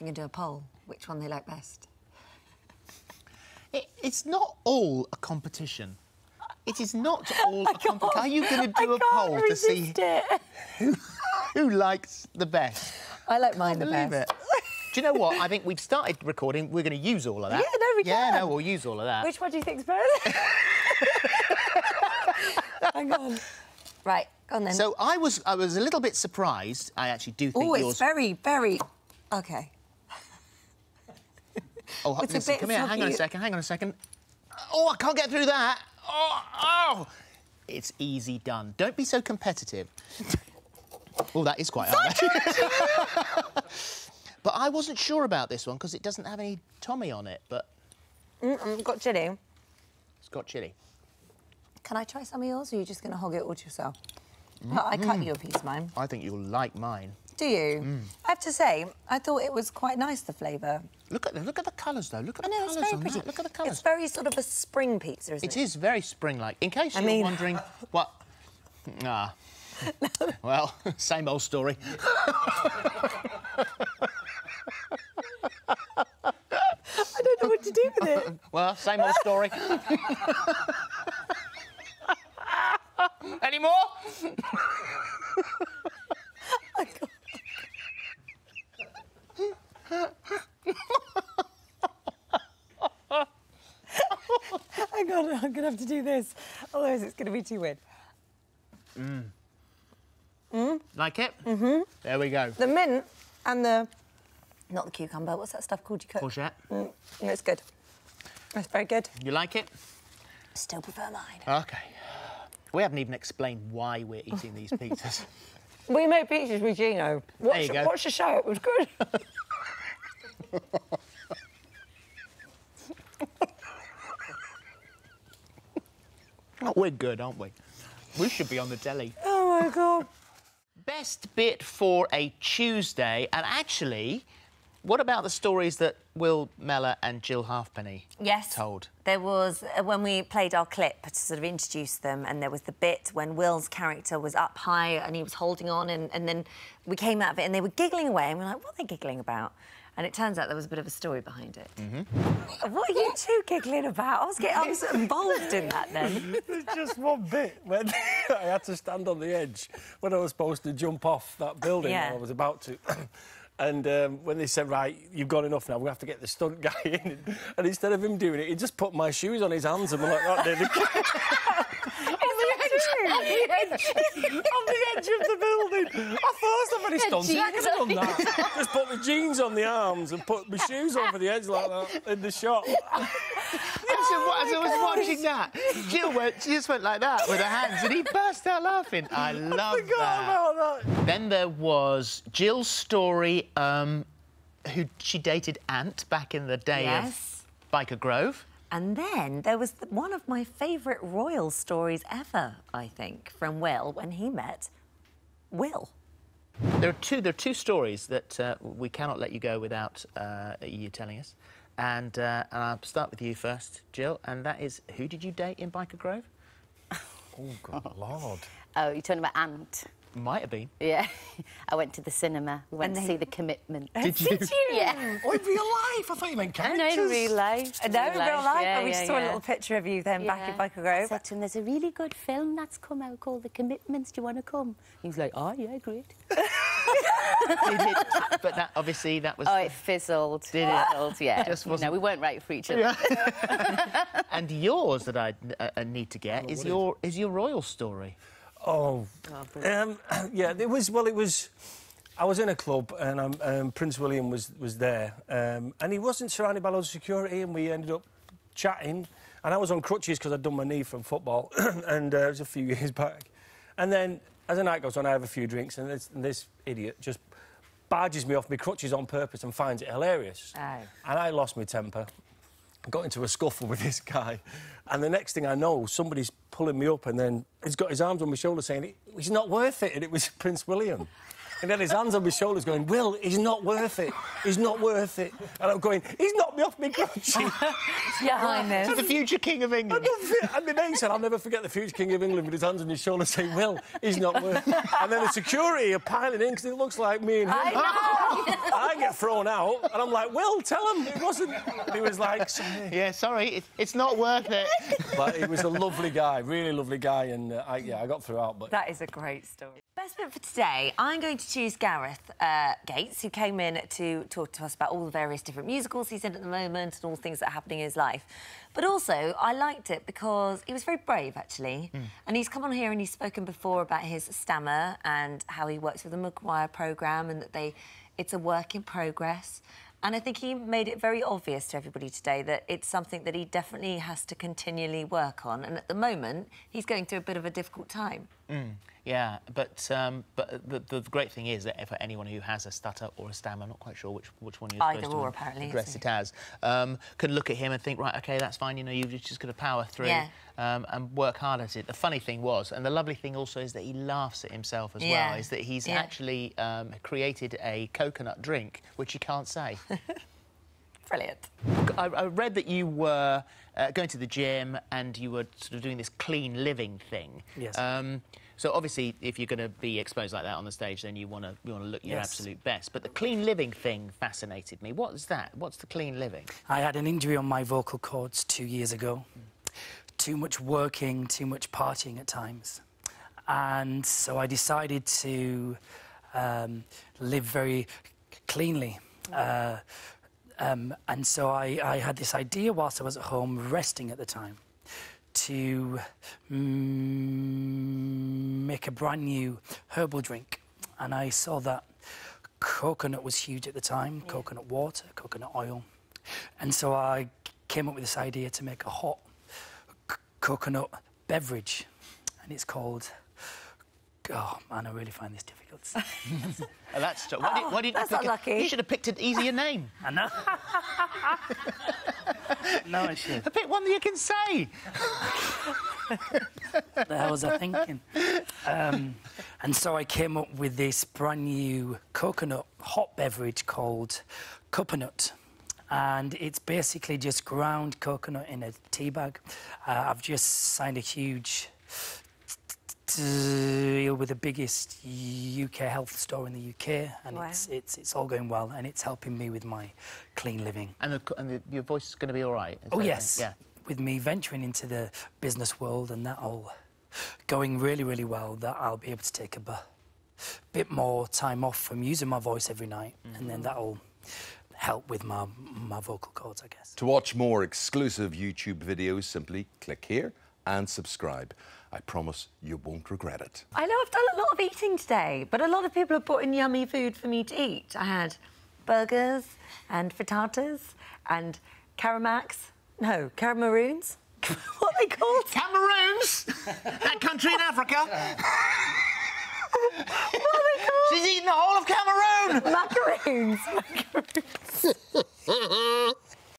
You can do a poll, which one they like best. It, it's not all a competition. It is not oh all a competition. Are you going to do I a poll to see who, who likes the best? I like mine the best. it. Do you know what? I think we've started recording. We're going to use all of that. Yeah, no, we Yeah, can. no, we'll use all of that. Which one do you think's better? Hang on. Right, go on then. So I was, I was a little bit surprised. I actually do think oh, yours. it's very, very. Okay. Oh, it's a listen, come here. Hang on a second. Hang on a second. Oh, I can't get through that. Oh, oh. It's easy done. Don't be so competitive. oh, that is quite hard. but I wasn't sure about this one because it doesn't have any Tommy on it, but Mm, got chili. it's got chili. Can I try some of yours, or are you just going to hog it all to yourself? I cut you a piece of mine. I think you'll like mine. Do you? Mm. I have to say, I thought it was quite nice, the flavour. Look at the look at the colours though. Look at I the know, it's colours very on pretty. that. Look at the colours. It's very sort of a spring pizza, isn't It it? is very spring-like. In case I you're mean- wondering what. Ah. Well, same old story. I don't know what to do with it. Well, same old story. Any more? Hang on, I'm to have to do this. Otherwise, it's going to be too weird. Mmm. Mmm. Like it? Mm-hmm. There we go. The mint and the. Not the cucumber, what's that stuff called you cook? Courgette. Mm, it's good. It's very good. You like it? Still prefer mine. Okay. We haven't even explained why we're eating these pizzas. We made pizzas with Gino. Watch, you go. watch the show, it was good. we're good, aren't we? We should be on the telly. oh my god. Best bit for a Tuesday, and actually, what about the stories that Will Mellor and Jill Halfpenny Yes. told? There was uh, when we played our clip to sort of introduce them, and there was the bit when Will's character was up high and he was holding on, and, and then we came out of it and they were giggling away, and we are like, what are they giggling about? And it turns out there was a bit of a story behind it. Mm-hmm. What are you two giggling about? I was getting I was involved in that then. There's just one bit when I had to stand on the edge when I was supposed to jump off that building. Yeah. I was about to. And um, when they said, right, you've got enough now, we have to get the stunt guy in. And instead of him doing it, he just put my shoes on his hands and were like, that did it. on the edge, on the edge, on the edge of the building. I thought I've any. I could have done that. Just put my jeans on the arms and put my shoes over the edge like that in the shop. So what- as I was watching that, Jill went, she just went like that with her hands, and he burst out laughing. I love Forgot that. about that. Then there was Jill's story, um, who she dated Ant back in the day Yes. of Byker Grove. And then there was the, one of my favourite royal stories ever, I think, from Will when he met Will. There are two. There are two stories that uh, we cannot let you go without uh, you telling us. And, uh, and I'll start with you first, Jill. And that is, who did you date in Byker Grove? Oh, God, Lord. Oh, you're talking about Ant? Might have been. Yeah. I went to the cinema. We went And to they- see The Commitment. Did you? Yeah. Oh, in real life? I thought you meant No, characters. no, in real life. No, in real life. Yeah, and we yeah, just saw a little picture of you then back in Yeah. Byker I Grove. said to him, there's a really good film that's come out called The Commitments. Do you want to come? He was like, oh, yeah, great. Did it? But that obviously that was. Oh, it fizzled. Did it? Fizzled, yeah. Just wasn't- No, we weren't right for each other. And yours that I uh, uh, need to get is your is your royal story. Oh, um, yeah. It was well. It was. I was in a club and um, um, Prince William was was there, um, and he wasn't surrounded by loads of security, and we ended up chatting. And I was on crutches because I'd done my knee from football, and uh, it was a few years back. And then, as the night goes on, I have a few drinks, and this, and this idiot just barges me off my crutches on purpose and finds it hilarious. Oh. And I lost my temper. got into a scuffle with this guy, and the next thing I know, somebody's pulling me up, and then he's got his arms on my shoulder saying, "It's not worth it," and it was Prince William. And then his hands on my shoulders going, Will, he's not worth it. He's not worth it. And I'm going, he's knocked me off my crutchy. Yeah, To the future king of England. and my mate said, I'll never forget the future king of England with his hands on his shoulders saying, Will, he's not worth it. And then the security are piling in because it looks like me and him. I know. I get thrown out, and I'm like, Will, tell him it wasn't. And he was like, sorry. Yeah, sorry, it's not worth it. But he was a lovely guy, really lovely guy, and uh, I, yeah, I got through out. But That is a great story. Best bit for today, I'm going to choose Gareth uh, Gates, who came in to talk to us about all the various different musicals he's in at the moment and all things that are happening in his life. But also, I liked it because he was very brave, actually. And he's come on here and he's spoken before about his stammer and how he works with the McGuire programme and that they, it's a work in progress. And I think he made it very obvious to everybody today that it's something that he definitely has to continually work on. And at the moment, he's going through a bit of a difficult time. Yeah, but um, but the, the great thing is that for anyone who has a stutter or a stammer, I'm not quite sure which which one you're Either supposed or, to apparently, address it as, um, can look at him and think, right, okay, that's fine. You know, you've just got to power through Yeah. um, and work hard at it. The funny thing was, and the lovely thing also is that he laughs at himself as Yeah. well. Is that he's Yeah. actually um, created a coconut drink, which you can't say. Brilliant. I, I read that you were uh, going to the gym and you were sort of doing this clean living thing. Yes. Um, so obviously, if you're going to be exposed like that on the stage, then you want to you want to look your Yes. absolute best. But the clean living thing fascinated me. What is that? What's the clean living? I had an injury on my vocal cords two years ago. Too much working, too much partying at times. And so I decided to um, live very cleanly. Uh, um, and so I, I had this idea whilst I was at home resting at the time to mm, make a brand new herbal drink. And I saw that coconut was huge at the time coconut water, coconut oil. And so I came up with this idea to make a hot coconut beverage. And it's called. Oh man, I really find this difficult. Oh, that's why, did, why didn't that's you pick unlucky. A, you should have picked an easier name. I know. no, I should. Pick one that you can say. the hell was I thinking? Um, and so I came up with this brand new coconut hot beverage called Coconut. And it's basically just ground coconut in a tea bag. Uh, I've just signed a huge deal uh, with the biggest UK health store in the UK, and Wow. it's, it's, it's all going well, and it's helping me with my clean living. And, the, and the, your voice is going to be all right. Oh yes. Yeah. With me venturing into the business world and that all going really, really well, that I'll be able to take a bit more time off from using my voice every night, and then mm-hmm. that'll help with my my vocal cords, I guess. To watch more exclusive YouTube videos, simply click here and subscribe. I promise you won't regret it. I know I've done a lot of eating today, but a lot of people have brought in yummy food for me to eat. I had burgers and frittatas and caramacs. No, caramaroons. what are they called? Cameroons, that country in Africa. What are they called? She's eaten the whole of Cameroon. Macaroons. Macaroons.